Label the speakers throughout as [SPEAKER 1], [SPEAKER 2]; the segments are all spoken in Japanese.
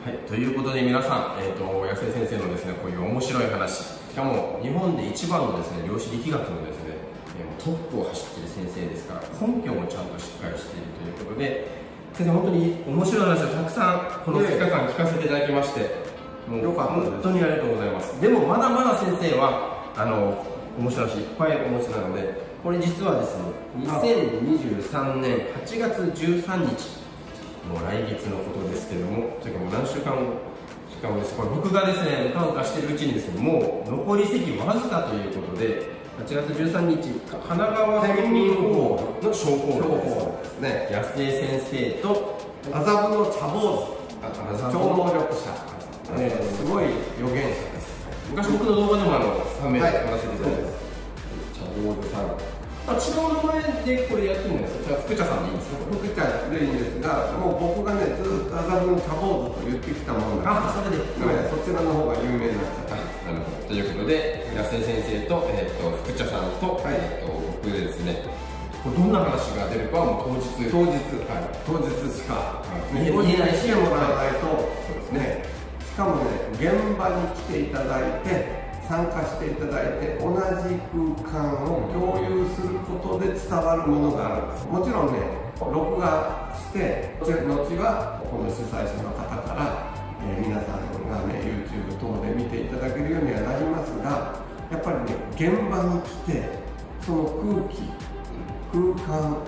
[SPEAKER 1] はい、ということで皆さん、えーと、安井先生のですねこういう面白い話しかも日本で一番のですね量子力学のですねトップを走っている先生ですから根拠もちゃんとしっかりしているということで先生本当に面白い話をたくさんこの2日間聞かせていただきましてもうよかった本当にありがとうございます。でもまだまだ先生はあの面白い話いっぱいお持ちなのでこれ実はですね2023年8月13日もう来月のことですけれども、というかもう何週間後しかもです。これ僕がですね、うかうかしてるうちにですね、もう残り席わずかということで、8月13日、神奈川県民ホールの商工会です。ね、安江先生と麻布の茶坊主、超能力者、ね、すごい予言者です。昔僕の動画でもあの3名話せてい。ただいて、茶坊主さん。あ、違う名前でこれやってるんですか福茶さんでいいんですか福茶でいいんですが、もう僕がね、ずっと麻布の茶坊主と言ってきたものあ、それで、そちらの方が有名な方。なるほど。ということで、安井先生と、えっ、ー、と、福茶さんと、はい、えっ、ー、と、僕でですね、どんな話が出るかはもう当日。当日。はい。当日しか、見えないしもらわないと、そうですね。しかもね、現場に来ていただいて、参加していただいて同じ空間を共有伝わるものがある。んですもちろんね録画して後はこの主催者の方から、えー、皆さんがね YouTube 等で見ていただけるようにはなりますがやっぱりね現場に来てその空気空間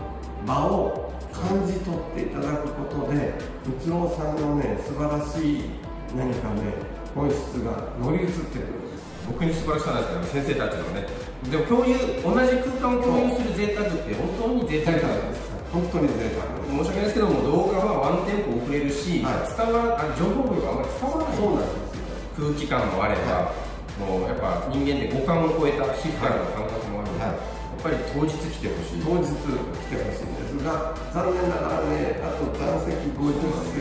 [SPEAKER 1] 場を感じ取っていただくことで仏郎さんのね素晴らしい何かね本質が乗り移ってくるんです。僕に素晴らしさなんですけど先生たちのね。でも共有同じ空間を共有する贅沢って本当に贅沢なんです本当に贅沢。申し訳ないですけども動画はワンテンポ遅れるし、はい、伝わあ情報量があんまり伝わらない。そうなんです空気感もあれば、はい、もうやっぱ人間って五感を超えた皮膚からの感覚もあるので、はい、やっぱり当日来てほしい。当日来てほしいんですが残念ながらねあと残席50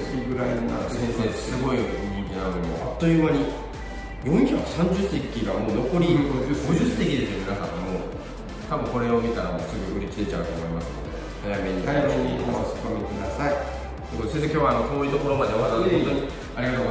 [SPEAKER 1] 席ぐらいになって。先生すごい人気なのに。あっという間に430席がもう残り50席ですよ皆さん。もう多分これを見たらもうすぐ売り切れちゃうと思いますので早めに。早めにお申し込みください。先生今日はあの遠いところまでわざわざ本当にありがとうございました